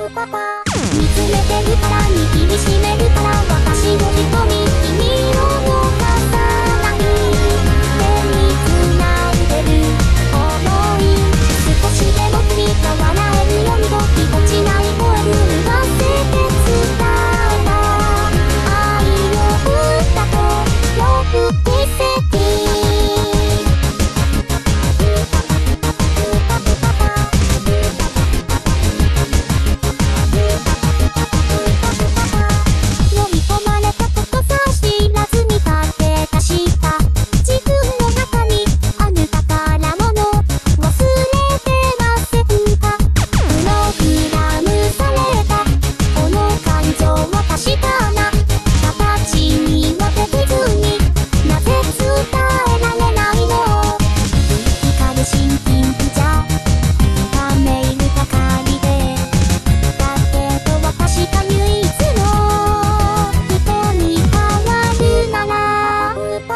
見つめてるから握りしめるから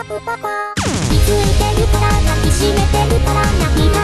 ついてるから抱きしめてるから涙